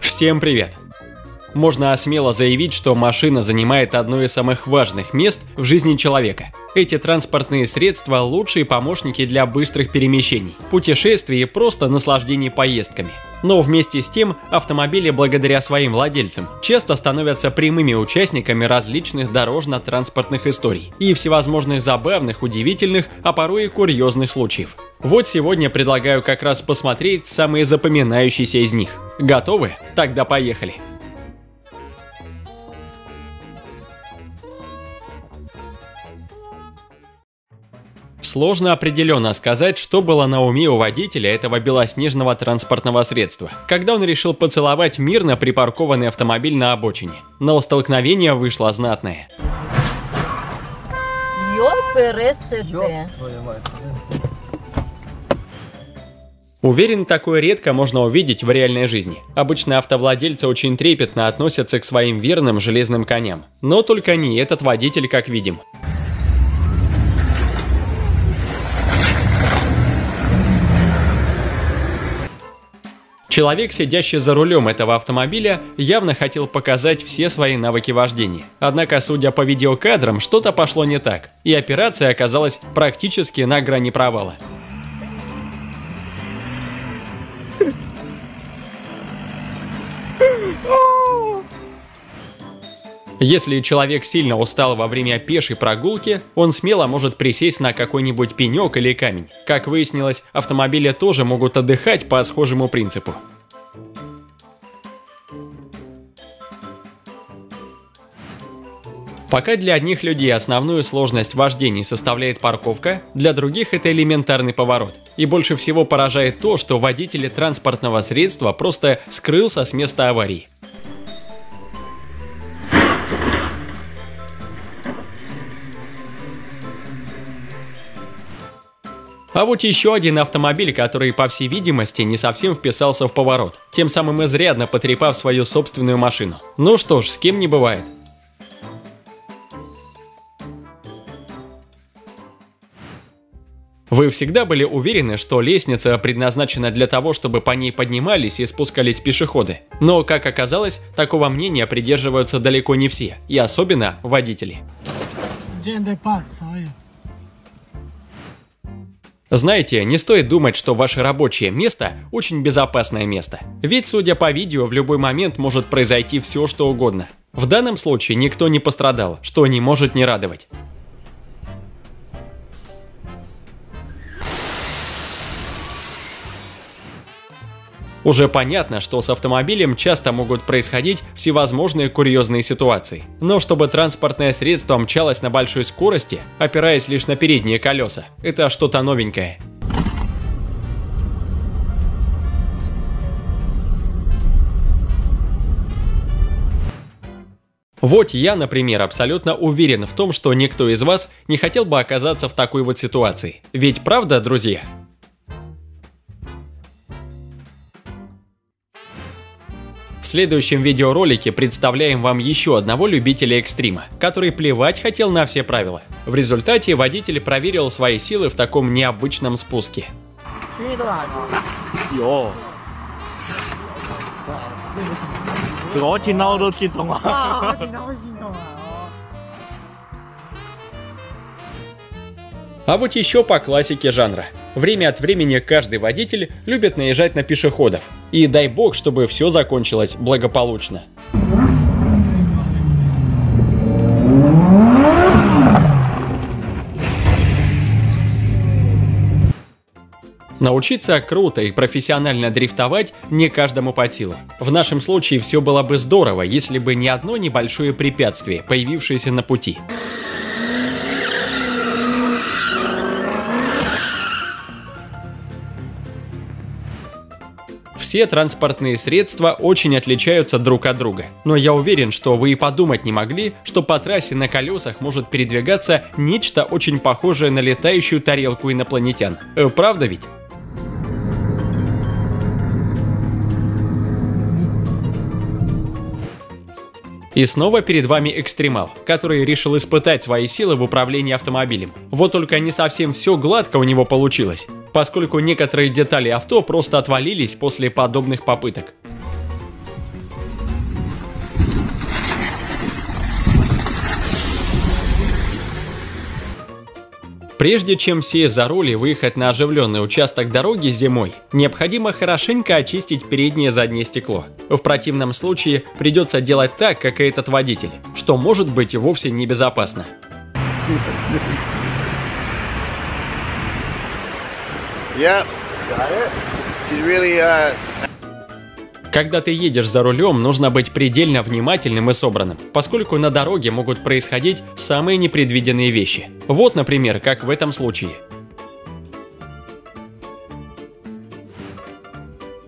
Всем привет! Можно смело заявить, что машина занимает одно из самых важных мест в жизни человека. Эти транспортные средства – лучшие помощники для быстрых перемещений, путешествий и просто наслаждений поездками. Но вместе с тем, автомобили благодаря своим владельцам часто становятся прямыми участниками различных дорожно-транспортных историй и всевозможных забавных, удивительных, а порой и курьезных случаев. Вот сегодня предлагаю как раз посмотреть самые запоминающиеся из них. Готовы? Тогда поехали! Сложно определенно сказать, что было на уме у водителя этого белоснежного транспортного средства, когда он решил поцеловать мирно припаркованный автомобиль на обочине. Но столкновение вышло знатное. Уверен, такое редко можно увидеть в реальной жизни. Обычно автовладельцы очень трепетно относятся к своим верным железным коням. Но только не этот водитель, как видим. Человек, сидящий за рулем этого автомобиля, явно хотел показать все свои навыки вождения. Однако, судя по видеокадрам, что-то пошло не так, и операция оказалась практически на грани провала. Если человек сильно устал во время пешей прогулки, он смело может присесть на какой-нибудь пенек или камень. Как выяснилось, автомобили тоже могут отдыхать по схожему принципу. Пока для одних людей основную сложность вождения составляет парковка, для других это элементарный поворот. И больше всего поражает то, что водитель транспортного средства просто скрылся с места аварии. А вот еще один автомобиль, который, по всей видимости, не совсем вписался в поворот, тем самым изрядно потрепав свою собственную машину. Ну что ж, с кем не бывает. Вы всегда были уверены, что лестница предназначена для того, чтобы по ней поднимались и спускались пешеходы. Но, как оказалось, такого мнения придерживаются далеко не все, и особенно водители. Знаете, не стоит думать, что ваше рабочее место очень безопасное место. Ведь, судя по видео, в любой момент может произойти все, что угодно. В данном случае никто не пострадал, что не может не радовать. Уже понятно, что с автомобилем часто могут происходить всевозможные курьезные ситуации. Но чтобы транспортное средство мчалось на большой скорости, опираясь лишь на передние колеса, это что-то новенькое. Вот я, например, абсолютно уверен в том, что никто из вас не хотел бы оказаться в такой вот ситуации. Ведь правда, друзья? Следующем видеоролике представляем вам еще одного любителя экстрима, который плевать хотел на все правила. В результате водитель проверил свои силы в таком необычном спуске. А вот еще по классике жанра. Время от времени каждый водитель любит наезжать на пешеходов. И дай бог, чтобы все закончилось благополучно. Научиться круто и профессионально дрифтовать не каждому по силу. В нашем случае все было бы здорово, если бы не одно небольшое препятствие, появившееся на пути. Все транспортные средства очень отличаются друг от друга. Но я уверен, что вы и подумать не могли, что по трассе на колесах может передвигаться нечто очень похожее на летающую тарелку инопланетян. Э, правда ведь? И снова перед вами экстремал, который решил испытать свои силы в управлении автомобилем. Вот только не совсем все гладко у него получилось, поскольку некоторые детали авто просто отвалились после подобных попыток. Прежде чем сесть за руль и выехать на оживленный участок дороги зимой, необходимо хорошенько очистить переднее и заднее стекло. В противном случае придется делать так, как и этот водитель, что может быть и вовсе небезопасно. Yeah, когда ты едешь за рулем, нужно быть предельно внимательным и собранным, поскольку на дороге могут происходить самые непредвиденные вещи. Вот, например, как в этом случае.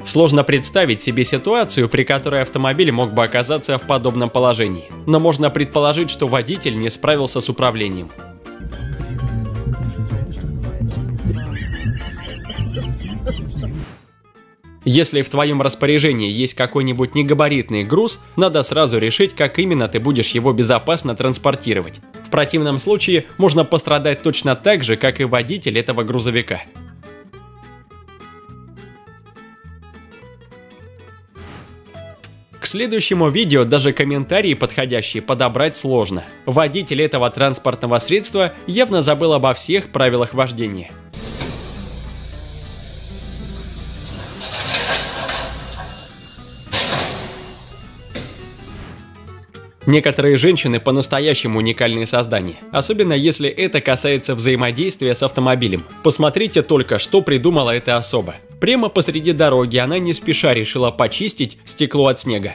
Сложно представить себе ситуацию, при которой автомобиль мог бы оказаться в подобном положении. Но можно предположить, что водитель не справился с управлением. Если в твоем распоряжении есть какой-нибудь негабаритный груз, надо сразу решить, как именно ты будешь его безопасно транспортировать. В противном случае можно пострадать точно так же, как и водитель этого грузовика. К следующему видео даже комментарии подходящие подобрать сложно. Водитель этого транспортного средства явно забыл обо всех правилах вождения. Некоторые женщины по-настоящему уникальные создания, особенно если это касается взаимодействия с автомобилем. Посмотрите только, что придумала эта особа. Прямо посреди дороги она не спеша решила почистить стекло от снега.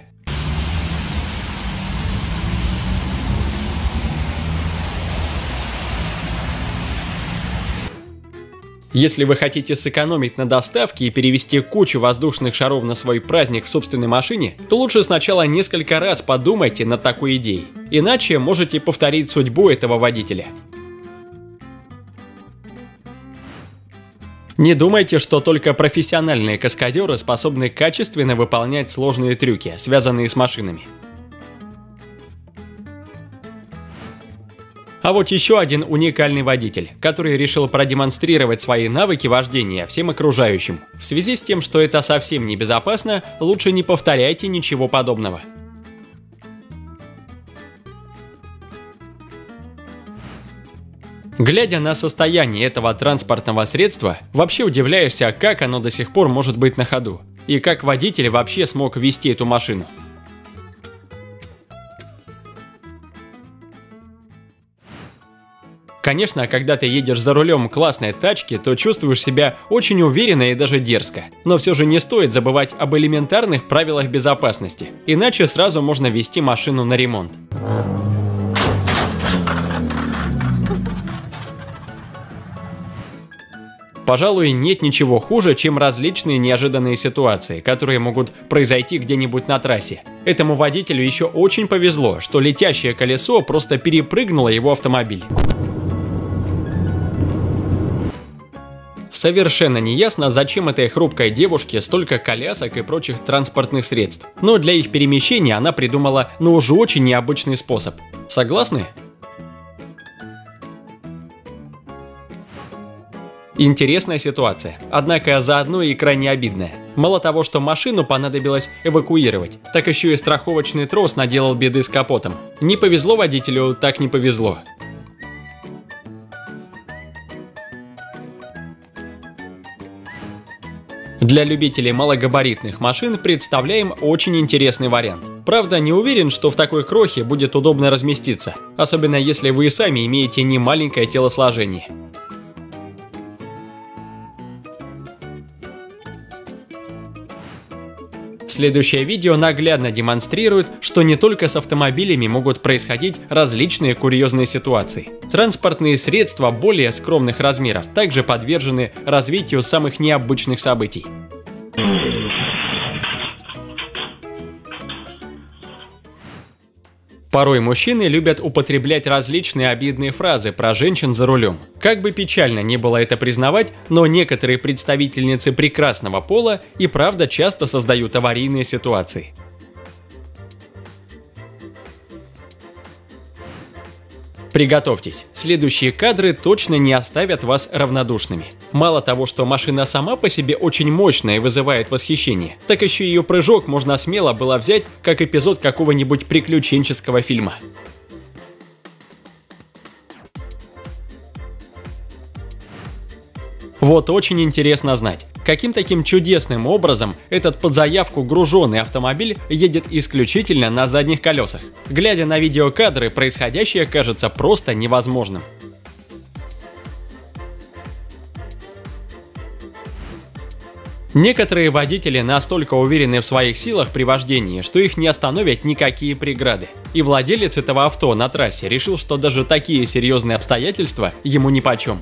Если вы хотите сэкономить на доставке и перевести кучу воздушных шаров на свой праздник в собственной машине, то лучше сначала несколько раз подумайте над такой идеей. Иначе можете повторить судьбу этого водителя. Не думайте, что только профессиональные каскадеры способны качественно выполнять сложные трюки, связанные с машинами. А вот еще один уникальный водитель, который решил продемонстрировать свои навыки вождения всем окружающим. В связи с тем, что это совсем небезопасно, лучше не повторяйте ничего подобного. Глядя на состояние этого транспортного средства, вообще удивляешься, как оно до сих пор может быть на ходу. И как водитель вообще смог вести эту машину. Конечно, когда ты едешь за рулем классной тачки, то чувствуешь себя очень уверенно и даже дерзко. Но все же не стоит забывать об элементарных правилах безопасности, иначе сразу можно вести машину на ремонт. Пожалуй, нет ничего хуже, чем различные неожиданные ситуации, которые могут произойти где-нибудь на трассе. Этому водителю еще очень повезло, что летящее колесо просто перепрыгнуло его автомобиль. Совершенно неясно, зачем этой хрупкой девушке столько колясок и прочих транспортных средств. Но для их перемещения она придумала ну уже очень необычный способ. Согласны? Интересная ситуация, однако заодно и крайне обидная. Мало того, что машину понадобилось эвакуировать, так еще и страховочный трос наделал беды с капотом. Не повезло водителю, так не повезло. Для любителей малогабаритных машин представляем очень интересный вариант. Правда, не уверен, что в такой крохе будет удобно разместиться, особенно если вы и сами имеете немаленькое телосложение. Следующее видео наглядно демонстрирует, что не только с автомобилями могут происходить различные курьезные ситуации. Транспортные средства более скромных размеров также подвержены развитию самых необычных событий. Порой мужчины любят употреблять различные обидные фразы про женщин за рулем. Как бы печально не было это признавать, но некоторые представительницы прекрасного пола и правда часто создают аварийные ситуации. Приготовьтесь, следующие кадры точно не оставят вас равнодушными. Мало того, что машина сама по себе очень мощная и вызывает восхищение, так еще ее прыжок можно смело было взять как эпизод какого-нибудь приключенческого фильма. Вот очень интересно знать, каким таким чудесным образом этот под заявку груженный автомобиль едет исключительно на задних колесах. Глядя на видеокадры, происходящее кажется просто невозможным. Некоторые водители настолько уверены в своих силах при вождении, что их не остановят никакие преграды. И владелец этого авто на трассе решил, что даже такие серьезные обстоятельства ему нипочем.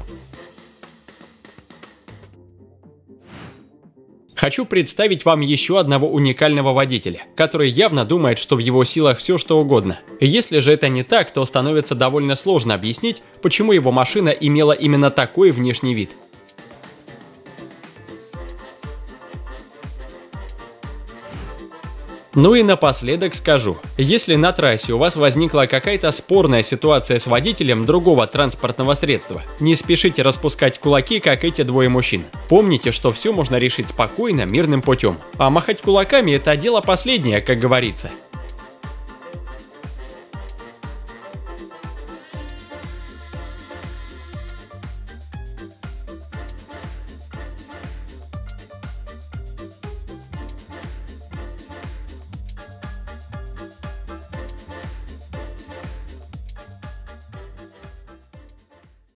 Хочу представить вам еще одного уникального водителя, который явно думает, что в его силах все что угодно. Если же это не так, то становится довольно сложно объяснить, почему его машина имела именно такой внешний вид. Ну и напоследок скажу, если на трассе у вас возникла какая-то спорная ситуация с водителем другого транспортного средства, не спешите распускать кулаки, как эти двое мужчин. Помните, что все можно решить спокойно, мирным путем. А махать кулаками это дело последнее, как говорится.